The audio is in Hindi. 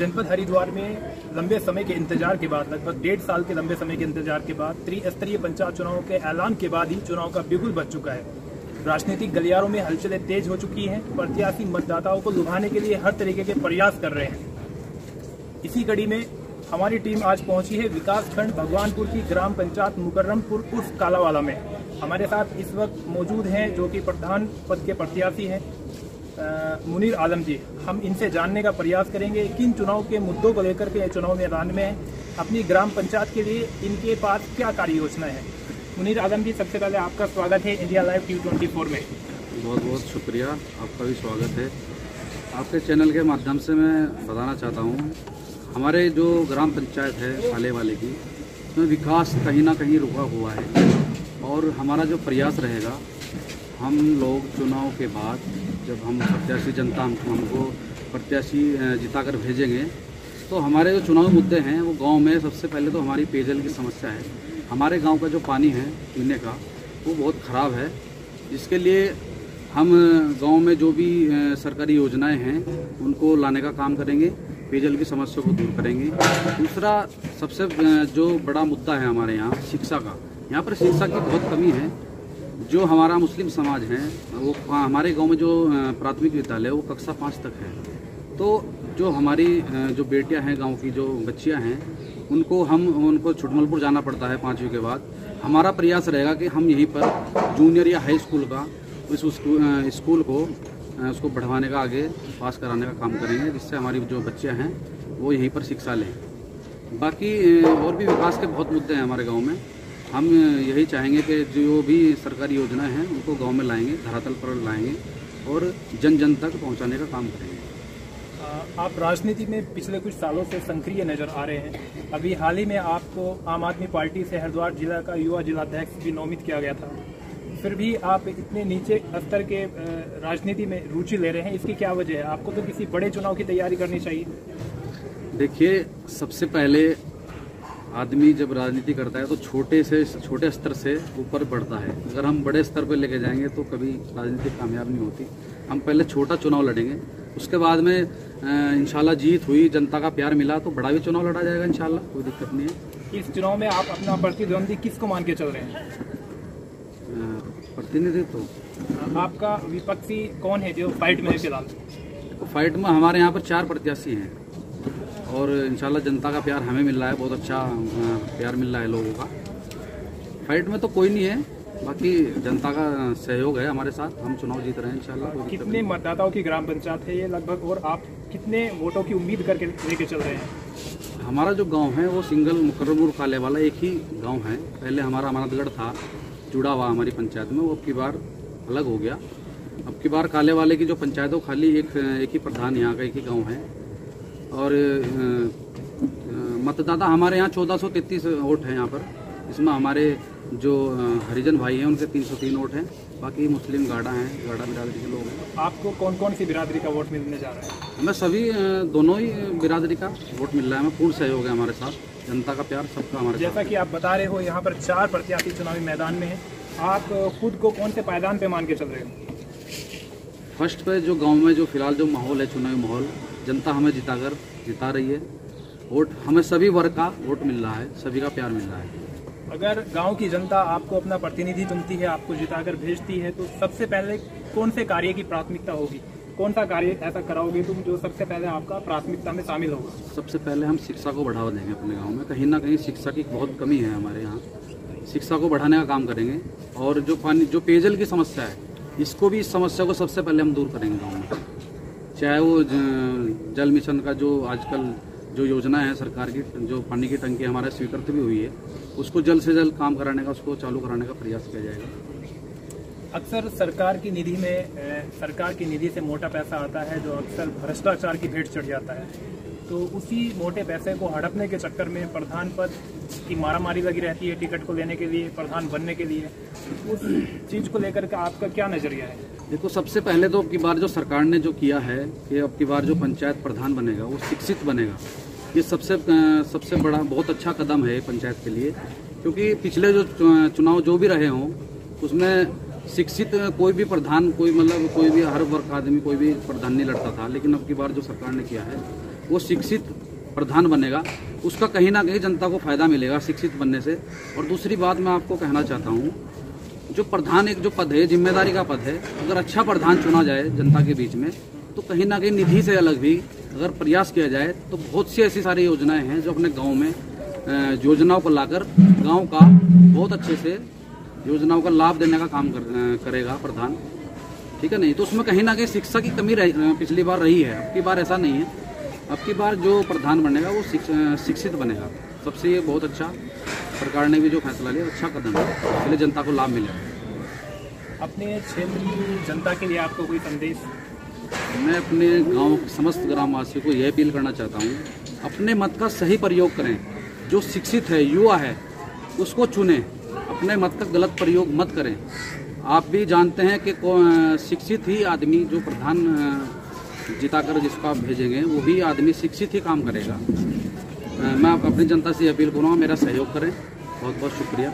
जनपद हरिद्वार में लंबे समय के इंतज़ार के बाद, लगभग डेढ़ साल के लंबे समय के इंतज़ार के बाद, त्रिस्तरीय पंचायत चुनाव के ऐलान के बाद ही चुनाव का बिगुल बच चुका है। राजनीतिक गलियारों में हलचलें तेज हो चुकी हैं। प्रत्याशी मतदाताओं को लुभाने के लिए हर तरीके के प्रयास कर रहे हैं। इसी कड़ी में हमारी टीम आज पहुँची है विकास खंड भगवानपुर की ग्राम पंचायत मुकर्रमपुर उर्फ़ कालावाला में। हमारे साथ इस वक्त मौजूद हैं जो कि प्रधान पद के प्रत्याशी हैं। मुनीर आलम जी, हम इनसे जानने का प्रयास करेंगे किन चुनाव के मुद्दों को लेकर के चुनाव मैदान में अपनी ग्राम पंचायत के लिए इनके पास क्या कार्य योजना है? मुनीर आलम जी, सबसे पहले आपका स्वागत है India live T twenty four में। बहुत बहुत शुक्रिया, आपका भी स्वागत है। आपके चैनल के माध्यम से मैं बताना चाहता हूँ, हमारे जो ग्राम पंचायत है काले वाले की, उसमें तो विकास कहीं ना कहीं रुका हुआ है। और हमारा जो प्रयास रहेगा, हम लोग चुनाव के बाद जब हम प्रत्याशी जनता हम हमको प्रत्याशी अ, जिताकर भेजेंगे तो हमारे जो चुनावी मुद्दे हैं वो गाँव में सबसे पहले तो हमारी पेयजल की समस्या है। हमारे गाँव का जो पानी है पीने का वो बहुत ख़राब है। जिसके लिए हम गाँव में जो भी सरकारी योजनाएँ हैं उनको लाने का काम करेंगे पेयजल की समस्या को दूर करेंगे। दूसरा सबसे जो बड़ा मुद्दा है हमारे यहाँ शिक्षा का। यहाँ पर शिक्षा की बहुत कमी है। जो हमारा मुस्लिम समाज है, वो हमारे गाँव में जो प्राथमिक विद्यालय है, वो कक्षा पाँच तक है। तो जो हमारी जो बेटियाँ हैं, गाँव की जो बच्चियाँ हैं, उनको हम, उनको छुटमलपुर जाना पड़ता है पाँचवीं के बाद। हमारा प्रयास रहेगा कि हम यहीं पर जूनियर या हाई स्कूल का, इस स्कूल को उसको बढ़वाने का आगे पास कराने का काम करेंगे, जिससे हमारी जो बच्चियाँ हैं, वो यहीं पर शिक्षा लें। बाकी और भी विकास के बहुत मुद्दे हैं हमारे गाँव में। हम यही चाहेंगे कि जो भी सरकारी योजनाएँ हैं उनको गाँव में लाएँगे धरातल पर लाएँगे और जन जन तक पहुँचाने का काम करेंगे। आप राजनीति में पिछले कुछ सालों से सक्रिय नज़र आ रहे हैं। अभी हाल ही में आपको आम आदमी पार्टी से हरिद्वार जिला का युवा जिलाध्यक्ष भी नामित किया गया था। फिर भी आप इतने नीचे स्तर के राजनीति में रुचि ले रहे हैं इसकी क्या वजह है? आपको तो किसी बड़े चुनाव की तैयारी करनी चाहिए। देखिए सबसे पहले आदमी जब राजनीति करता है तो छोटे से छोटे स्तर से ऊपर बढ़ता है। अगर हम बड़े स्तर पर लेके जाएँगे तो कभी राजनीति कामयाब नहीं होती। हम पहले छोटा चुनाव लड़ेंगे। उसके बाद में इंशाल्लाह जीत हुई जनता का प्यार मिला तो बड़ा भी चुनाव लड़ा जाएगा इंशाल्लाह कोई दिक्कत नहीं है। इस चुनाव में आप अपना प्रतिद्वंदी किसको मान के चल रहे हैं? प्रतिनिधित्व। अ, आपका विपक्षी कौन है जो फाइट में फ़िलहाल? तो फाइट में हमारे यहाँ पर चार प्रत्याशी हैं। और इंशाल्लाह जनता का प्यार हमें मिल रहा है बहुत अच्छा प्यार मिल रहा है लोगों का। फाइट में तो कोई नहीं है बाकी जनता का सहयोग है हमारे साथ हम चुनाव जीत रहे हैं इंशाल्लाह कितने मतदाताओं की ग्राम पंचायत है ये लगभग और आप कितने वोटों की उम्मीद करके लेके चल रहे हैं? हमारा जो गाँव है वो सिंगल मुकर्रमुर काले वाला एक ही गाँव है। पहले हमारा अमानतगढ़ था जुड़ा हुआ हमारी पंचायत में वो अब की बार अलग हो गया। अब की बार काले वाले की जो पंचायत है खाली एक एक ही प्रधान यहाँ का एक ही गाँव है और मतदाता हमारे यहाँ चौदह सौ तैतीस वोट हैं यहाँ पर। इसमें हमारे जो हरिजन भाई हैं उनके तीन सौ तीन वोट हैं। बाकी मुस्लिम गाड़ा हैं गाड़ा बिरादरी के लोग हैं। आपको कौन कौन सी बिरादरी का वोट मिलने जा रहा है? हमें सभी दोनों ही बिरादरी का वोट मिल रहा है। हमें पूर्ण सहयोग है हमारे साथ। जनता का प्यार सबका हमारे जैसा कि आप बता रहे हो यहाँ पर चार प्रत्याशी चुनावी मैदान में हैं। आप खुद को कौन से पायदान पे मान के चल रहे हो? फ़र्स्ट पे जो गाँव में जो फ़िलहाल जो माहौल है चुनावी माहौल जनता हमें जिताकर जिता रही है। वोट हमें सभी वर्ग का वोट मिल रहा है सभी का प्यार मिल रहा है। अगर गाँव की जनता आपको अपना प्रतिनिधि चुनती है आपको जिताकर भेजती है तो सबसे पहले कौन से कार्य की प्राथमिकता होगी? कौन सा कार्य ऐसा कराओगे तुम जो सबसे पहले आपका प्राथमिकता में शामिल होगा? सबसे पहले हम शिक्षा को बढ़ावा देंगे अपने गाँव में। कहीं ना कहीं शिक्षा की बहुत कमी है हमारे यहाँ। शिक्षा को बढ़ाने का काम करेंगे और जो पानी जो पेयजल की समस्या है इसको भी इस समस्या को सबसे पहले हम दूर करेंगे गाँव में। चाहे वो जल मिशन का जो आजकल जो योजना है सरकार की, जो पानी की टंकी हमारे स्वीकृत भी हुई है, उसको जल्द से जल्द काम कराने का, उसको चालू कराने का प्रयास किया जाएगा। अक्सर सरकार की निधि में सरकार की निधि से मोटा पैसा आता है, जो अक्सर भ्रष्टाचार की भेंट चढ़ जाता है। तो उसी मोटे पैसे को हड़पने के चक्कर में प्रधान पद की मारामारी लगी रहती है टिकट को लेने के लिए, प्रधान बनने के लिए। उस चीज़ को लेकर के आपका क्या नज़रिया है? देखो, सबसे पहले तो अब की बार जो सरकार ने जो किया है कि अब की बार जो पंचायत प्रधान बनेगा, वो शिक्षित बनेगा, ये सबसे सबसे बड़ा, बहुत अच्छा कदम है पंचायत के लिए। क्योंकि पिछले जो चुनाव जो भी रहे हों, उसमें शिक्षित कोई भी प्रधान, कोई मतलब कोई भी हर वर्ग का आदमी, कोई भी प्रधान नहीं लड़ता था, लेकिन अब की बार जो सरकार ने किया है, वो शिक्षित प्रधान बनेगा। उसका कहीं ना कहीं जनता को फ़ायदा मिलेगा शिक्षित बनने से। और दूसरी बात मैं आपको कहना चाहता हूँ जो प्रधान एक जो पद है ज़िम्मेदारी का पद है अगर अच्छा प्रधान चुना जाए जनता के बीच में तो कहीं ना कहीं निधि से अलग भी अगर प्रयास किया जाए तो बहुत सी ऐसी सारी योजनाएँ हैं जो अपने गाँव में योजनाओं को लाकर गाँव का बहुत अच्छे से योजनाओं का लाभ देने का काम कर, करेगा प्रधान। ठीक है नहीं? तो उसमें कहीं ना कहीं शिक्षा की कमी पिछली बार रही है। अब की बार ऐसा नहीं है। अब की बार जो प्रधान बनेगा वो शिक्षित बनेगा। सबसे ये बहुत अच्छा सरकार ने भी जो फैसला लिया अच्छा कदम है। इसलिए जनता को लाभ मिलेगा। अपने क्षेत्र की जनता के लिए आपको कोई संदेश? मैं अपने गाँव के समस्त ग्रामवासियों को यह अपील करना चाहता हूँ अपने मत का सही प्रयोग करें। जो शिक्षित है युवा है उसको चुने। अपने मत का गलत प्रयोग मत करें। आप भी जानते हैं कि शिक्षित ही आदमी जो प्रधान जिताकर जिसको आप भेजेंगे वही आदमी शिक्षित ही काम करेगा। मैं अपनी जनता से अपील करूँगा मेरा सहयोग करें। बहुत बहुत शुक्रिया।